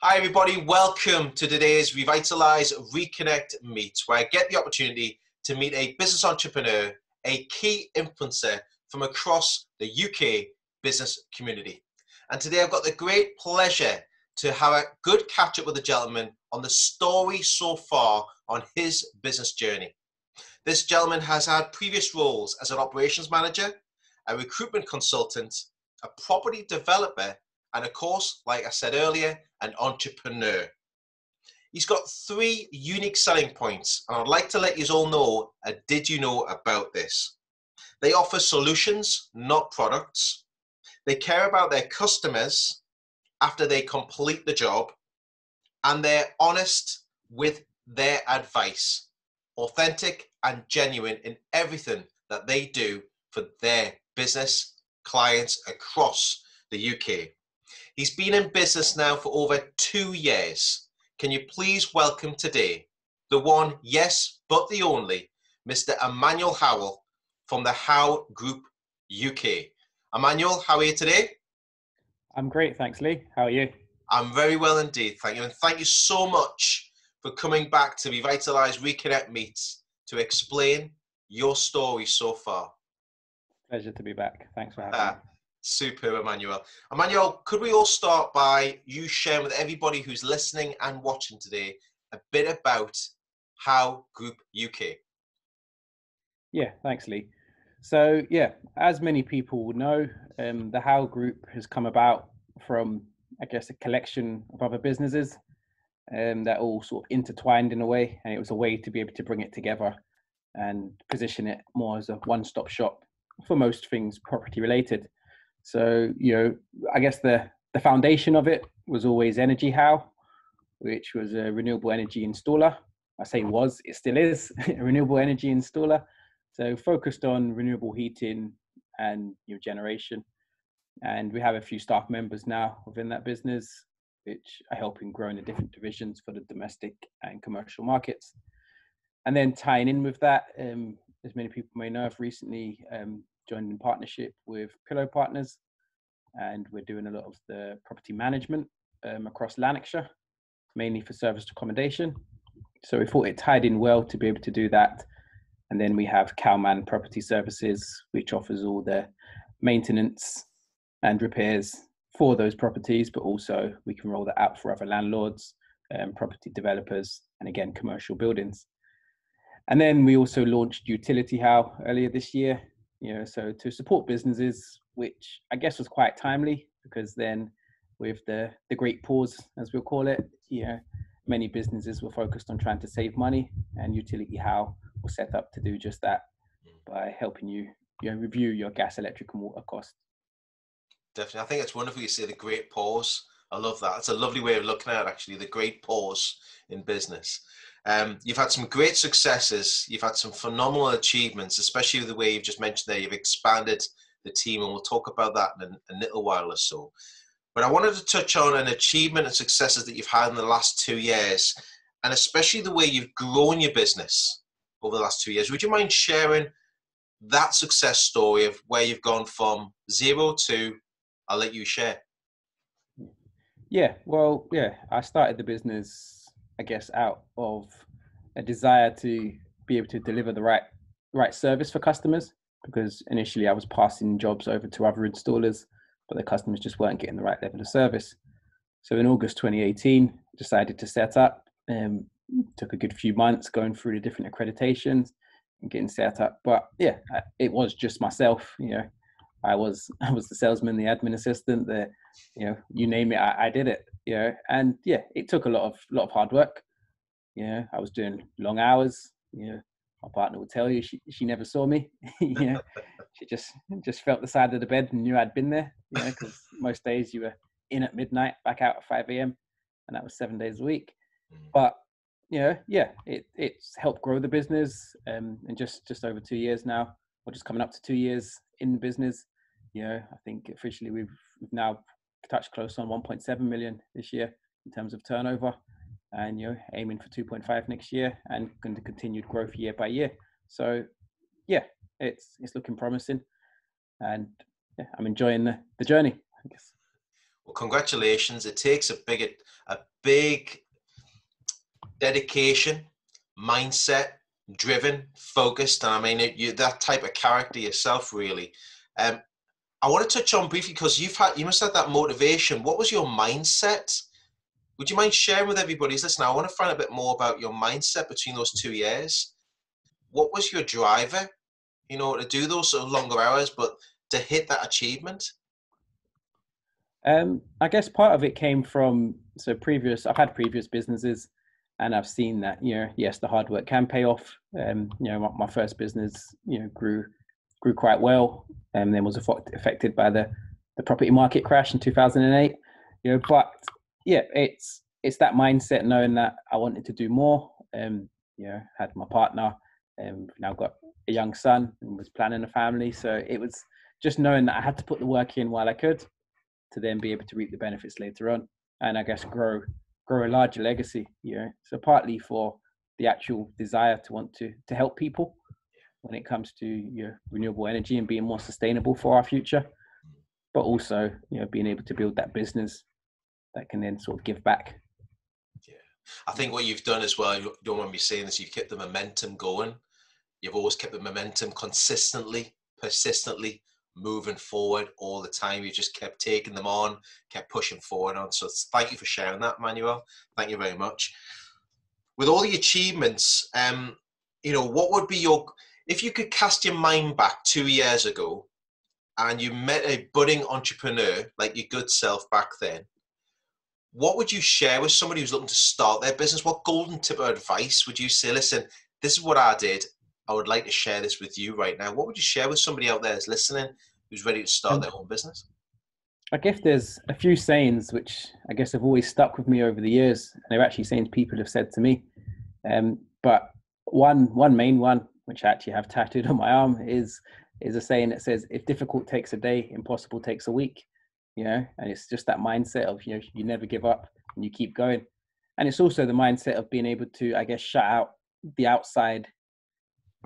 Hi, everybody. Welcome to today's Revitalize Reconnect Meet, where I get the opportunity to meet a business entrepreneur, a key influencer from across the UK business community. And today I've got the great pleasure to have a good catch up with the gentleman on the story so far on his business journey. This gentleman has had previous roles as an operations manager, a recruitment consultant, a property developer, and of course, like I said earlier, an entrepreneur. He's got three unique selling points, and I'd like to let you all know a did you know about this? They offer solutions, not products. They care about their customers after they complete the job, and they're honest with their advice, authentic and genuine in everything that they do for their business clients across the UK. He's been in business now for over two years. Can you please welcome today the one, yes, but the only, Mr. Emanuel Howell from the How Group UK. Emanuel, how are you today? I'm great, thanks, Lee. How are you? I'm very well indeed, thank you. And thank you so much for coming back to Revitalize Reconnect Meets to explain your story so far. Pleasure to be back. Thanks for having uh, me. Super, Emanuel. Emanuel, could we all start by you sharing with everybody who's listening and watching today a bit about How Group UK? Yeah, thanks, Lee. So, yeah, as many people will know, um, the How Group has come about from, I guess, a collection of other businesses um, that all sort of intertwined in a way, and it was a way to be able to bring it together and position it more as a one-stop shop for most things property related. So, you know, I guess the, the foundation of it was always Energy How, which was a renewable energy installer. I say was, it still is a renewable energy installer. So focused on renewable heating and new generation. And we have a few staff members now within that business, which are helping grow in the different divisions for the domestic and commercial markets. And then tying in with that, um, as many people may know, I've recently um, joined in partnership with Pillow Partners, and we're doing a lot of the property management um, across Lanarkshire, mainly for serviced accommodation. So we thought it tied in well to be able to do that. And then we have Cowman Property Services, which offers all the maintenance and repairs for those properties, but also we can roll that out for other landlords, um, property developers, and again, commercial buildings. And then we also launched Utility How earlier this year, you know, so to support businesses, which I guess was quite timely because then with the the great pause, as we'll call it, you know, many businesses were focused on trying to save money, and Utility how was set up to do just that by helping you, you know, review your gas, electric, and water costs. Definitely, I think it's wonderful you say the great pause. I love that. It's a lovely way of looking at it, actually, the great pause in business. Um, you've had some great successes. You've had some phenomenal achievements, especially the way you've just mentioned there. You've expanded the team, and we'll talk about that in a, a little while or so. But I wanted to touch on an achievement and successes that you've had in the last two years, and especially the way you've grown your business over the last two years. Would you mind sharing that success story of where you've gone from zero to? I'll let you share. Yeah, well, yeah, I started the business I guess, out of a desire to be able to deliver the right right service for customers. Because initially I was passing jobs over to other installers, but the customers just weren't getting the right level of service. So in August 2018, decided to set up. Um, took a good few months going through the different accreditations and getting set up. But yeah, it was just myself. You know, I was I was the salesman, the admin assistant, the you know, you name it, I, I did it you know, and yeah, it took a lot of lot of hard work. You know, I was doing long hours. You know, my partner would tell you she she never saw me. you know, she just just felt the side of the bed and knew I'd been there. You know, because most days you were in at midnight, back out at five a.m., and that was seven days a week. Mm. But you know, yeah, it it's helped grow the business. Um, and just just over two years now, or just coming up to two years in the business. You know, I think officially we've we've now touched close on 1.7 million this year in terms of turnover, and you know aiming for 2.5 next year, and going to continued growth year by year. So, yeah, it's it's looking promising, and yeah, I'm enjoying the, the journey. I guess. Well, congratulations. It takes a big, a big dedication, mindset, driven, focused. And I mean, it, you that type of character yourself, really. Um, I want to touch on briefly because you've had, you must have that motivation. What was your mindset? Would you mind sharing with everybody? Listen, I want to find a bit more about your mindset between those two years. What was your driver, you know, to do those sort of longer hours, but to hit that achievement? Um, I guess part of it came from so previous. I've had previous businesses, and I've seen that you know, yes, the hard work can pay off. Um, you know, my, my first business, you know, grew grew quite well, and then was affected by the the property market crash in 2008. You know, but yeah, it's it's that mindset knowing that I wanted to do more. Um, you know, had my partner, and um, now got a young son, and was planning a family. So it was just knowing that I had to put the work in while I could, to then be able to reap the benefits later on, and I guess grow grow a larger legacy. You know, so partly for the actual desire to want to to help people when it comes to your renewable energy and being more sustainable for our future, but also you know being able to build that business that can then sort of give back. Yeah, I think what you've done as well. You don't want me saying this. You've kept the momentum going. You've always kept the momentum consistently, persistently moving forward all the time. You just kept taking them on, kept pushing forward on. So thank you for sharing that, Manuel. Thank you very much. With all the achievements, um, you know, what would be your if you could cast your mind back two years ago and you met a budding entrepreneur like your good self back then, what would you share with somebody who's looking to start their business? What golden tip of advice would you say? Listen, this is what I did. I would like to share this with you right now. What would you share with somebody out there who's listening, who's ready to start their own business? I guess there's a few sayings which I guess have always stuck with me over the years. And they're actually sayings people have said to me. Um, but one one main one which I actually have tattooed on my arm, is is a saying that says, "If difficult takes a day, impossible takes a week." You know, and it's just that mindset of you know you never give up and you keep going, and it's also the mindset of being able to, I guess, shut out the outside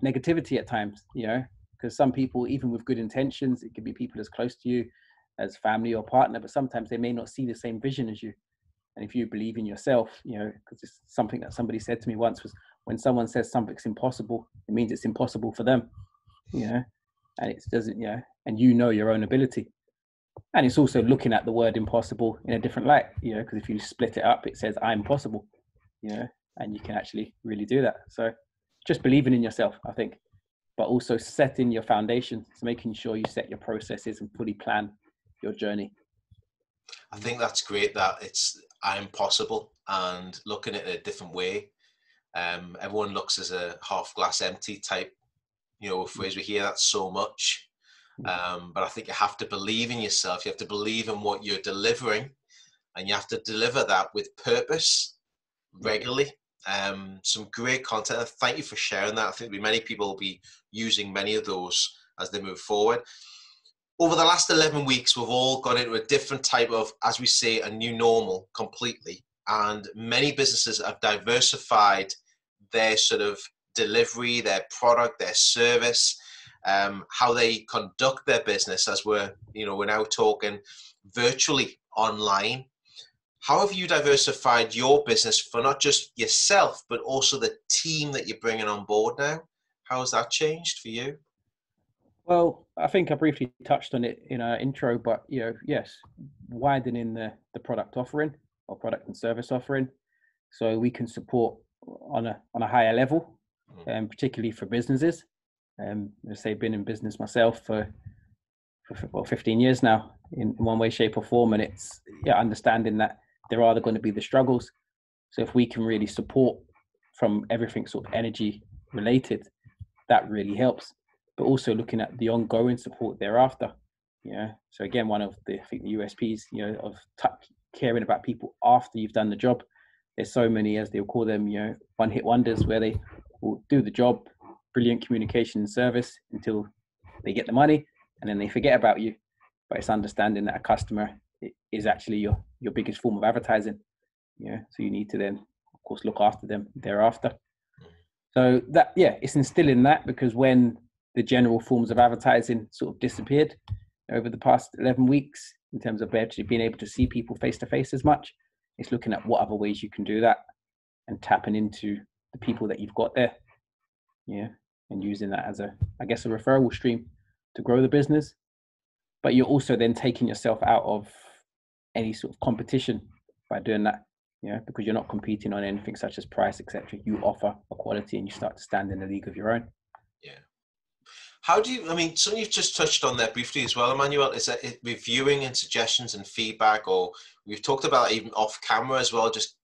negativity at times. You know, because some people, even with good intentions, it could be people as close to you as family or partner, but sometimes they may not see the same vision as you. And if you believe in yourself, you know, because it's something that somebody said to me once was, when someone says something's impossible, it means it's impossible for them, you know, and it doesn't, you know, and you know your own ability. And it's also looking at the word impossible in a different light, you know, because if you split it up, it says I'm possible, you know, and you can actually really do that. So just believing in yourself, I think, but also setting your foundations, so making sure you set your processes and fully plan your journey. I think that's great that it's I'm possible and looking at it a different way um, everyone looks as a half glass empty type, you know, phrase. We hear that so much. Mm. Um, but I think you have to believe in yourself. You have to believe in what you're delivering, and you have to deliver that with purpose regularly. Um, some great content. Thank you for sharing that. I think many people will be using many of those as they move forward. Over the last 11 weeks, we've all gone into a different type of, as we say, a new normal completely. And many businesses have diversified their sort of delivery, their product, their service, um, how they conduct their business as we're, you know, we're now talking virtually online. How have you diversified your business for not just yourself, but also the team that you're bringing on board now? How has that changed for you? Well, I think I briefly touched on it in our intro, but you know, yes, widening the, the product offering or product and service offering, so we can support on a on a higher level, and mm. um, particularly for businesses. Um, I say been in business myself for, for well 15 years now in, in one way, shape, or form, and it's yeah understanding that there are going to be the struggles. So if we can really support from everything sort of energy related, that really helps. But also looking at the ongoing support thereafter. Yeah. So again, one of the I think the USPs, you know, of t- caring about people after you've done the job there's so many, as they'll call them, you know, one hit wonders where they will do the job, brilliant communication service until they get the money and then they forget about you. But it's understanding that a customer is actually your, your biggest form of advertising. Yeah. So you need to then, of course, look after them thereafter. Mm. So that, yeah, it's instilling that because when the general forms of advertising sort of disappeared over the past 11 weeks, in terms of actually being able to see people face to face as much. It's looking at what other ways you can do that and tapping into the people that you've got there. Yeah. And using that as a, I guess, a referral stream to grow the business. But you're also then taking yourself out of any sort of competition by doing that. Yeah, because you're not competing on anything such as price, etc. You offer a quality and you start to stand in a league of your own. Yeah. How do you, I mean, something you've just touched on there briefly as well, Emanuel, is that reviewing and suggestions and feedback, or we've talked about even off camera as well, just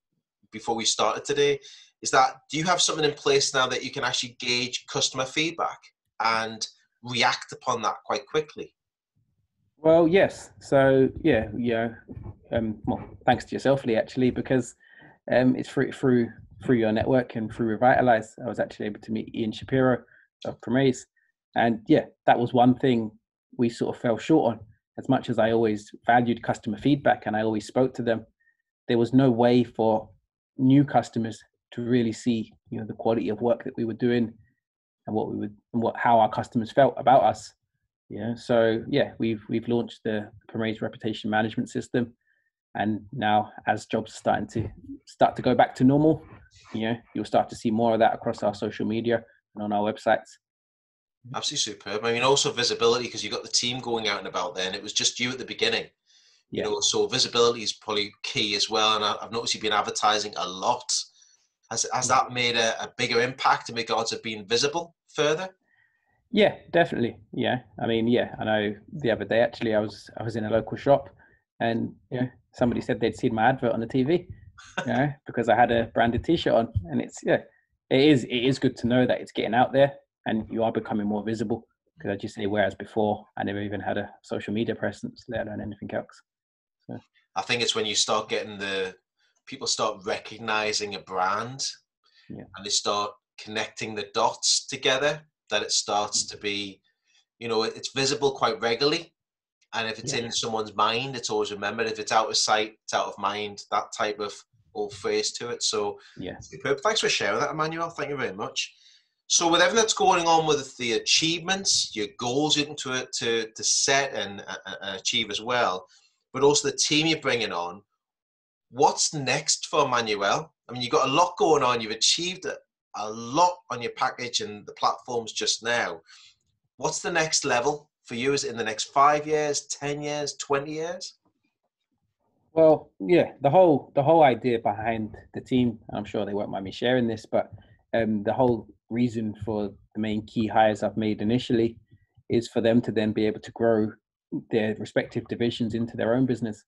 before we started today, is that do you have something in place now that you can actually gauge customer feedback and react upon that quite quickly? Well, yes. So yeah, yeah. Um, well, thanks to yourself, Lee, actually, because um, it's through through through your network and through Revitalize, I was actually able to meet Ian Shapiro of Promase, and yeah, that was one thing we sort of fell short on. As much as I always valued customer feedback and I always spoke to them, there was no way for new customers to really see, you know, the quality of work that we were doing and what we would and what how our customers felt about us. Yeah. So yeah, we've we've launched the Promase reputation management system, and now as jobs are starting to start to go back to normal, you know, you'll start to see more of that across our social media and on our websites. Absolutely superb. I mean, also visibility because you got the team going out and about there, and it was just you at the beginning. You yeah. know, so visibility is probably key as well. And I've noticed you've been advertising a lot. Has has that made a, a bigger impact in regards of being visible further? Yeah, definitely. Yeah, I mean, yeah, I know. The other day, actually, I was I was in a local shop, and you know, somebody said they'd seen my advert on the TV, you know, because I had a branded T-shirt on, and it's yeah, it is it is good to know that it's getting out there, and you are becoming more visible. Because I just say, whereas before, I never even had a social media presence, let alone anything else. So. I think it's when you start getting the people start recognizing a brand, yeah. and they start connecting the dots together that it starts to be, you know, it's visible quite regularly. And if it's yeah. in someone's mind, it's always remembered. If it's out of sight, it's out of mind, that type of old phrase to it. So, yeah. Superb. Thanks for sharing that, Emanuel. Thank you very much. So, with everything that's going on with the achievements, your goals you it to, to set and, and achieve as well, but also the team you're bringing on, what's next for Manuel? I mean, you've got a lot going on. You've achieved a lot on your package and the platforms just now. What's the next level for you? Is it in the next five years, 10 years, 20 years? Well, yeah, the whole the whole idea behind the team, I'm sure they won't mind me sharing this, but um, the whole reason for the main key hires I've made initially is for them to then be able to grow their respective divisions into their own business.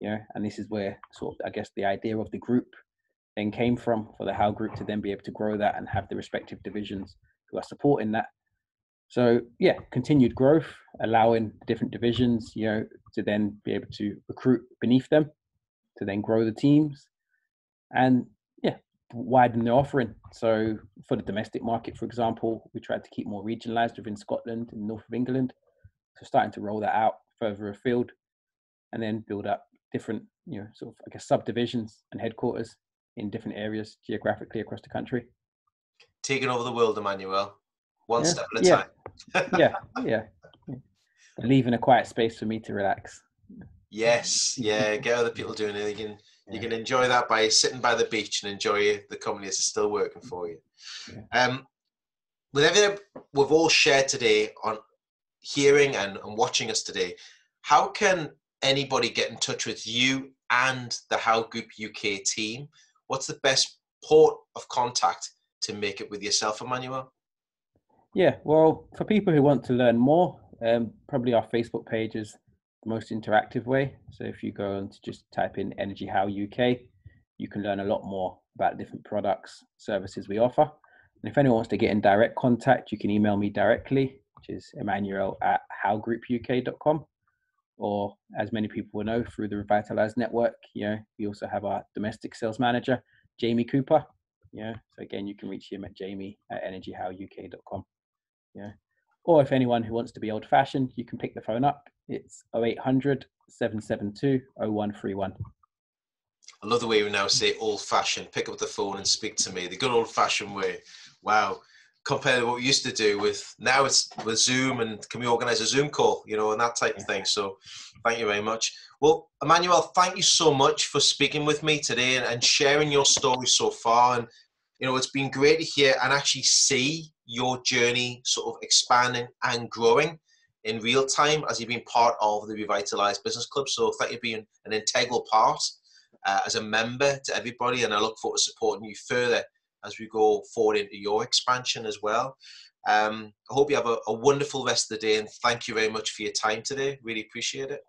Yeah, and this is where sort of I guess the idea of the group then came from for the How Group to then be able to grow that and have the respective divisions who are supporting that. So yeah, continued growth, allowing different divisions, you know, to then be able to recruit beneath them, to then grow the teams, and widen the offering. So for the domestic market, for example, we tried to keep more regionalised within Scotland and north of England. So starting to roll that out further afield, and then build up different, you know, sort of I guess subdivisions and headquarters in different areas geographically across the country. Taking over the world, Emanuel, one yeah. step at a yeah. time. yeah, yeah. Leaving a quiet space for me to relax. Yes, yeah. Get other people doing it. You can yeah. you can enjoy that by sitting by the beach and enjoy the company that's still working for you. Yeah. Um, with everything we've all shared today on hearing and, and watching us today, how can anybody get in touch with you and the How Group UK team what's the best port of contact to make it with yourself, Emanuel? Yeah, well, for people who want to learn more, um, probably our Facebook page is the most interactive way. So if you go and just type in Energy How UK, you can learn a lot more about different products, services we offer. And if anyone wants to get in direct contact, you can email me directly, which is emanuel at howgroupuk.com or as many people will know through the revitalized network you know we also have our domestic sales manager jamie cooper yeah so again you can reach him at jamie at energyhowuk.com yeah or if anyone who wants to be old fashioned you can pick the phone up it's 0800 772 0131 I love the way we now say old fashioned. Pick up the phone and speak to me. The good old fashioned way. Wow. compared to what we used to do with now it's with Zoom and can we organize a Zoom call, you know, and that type of thing. So thank you very much. Well, Emanuel, thank you so much for speaking with me today and, and sharing your story so far. And, you know, it's been great to hear and actually see your journey sort of expanding and growing in real time as you've been part of the Revitalized Business Club. So thank you for being an integral part uh, as a member to everybody. And I look forward to supporting you further as we go forward into your expansion as well. Um, I hope you have a, a, wonderful rest of the day and thank you very much for your time today. Really appreciate it.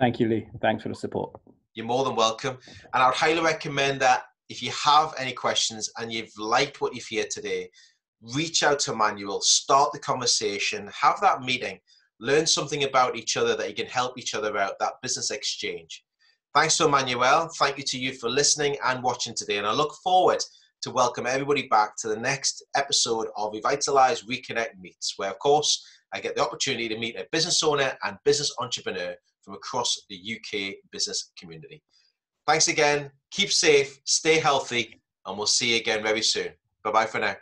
Thank you, Lee. Thanks for the support. You're more than welcome. And I would highly recommend that if you have any questions and you've liked what you've heard today, reach out to Manuel, start the conversation, have that meeting, learn something about each other that you can help each other out, that business exchange. Thanks to Manuel. Thank you to you for listening and watching today. And I look forward to welcome everybody back to the next episode of Revitalize Reconnect Meets, where, of course, I get the opportunity to meet a business owner and business entrepreneur from across the UK business community. Thanks again. Keep safe, stay healthy, and we'll see you again very soon. Bye bye for now.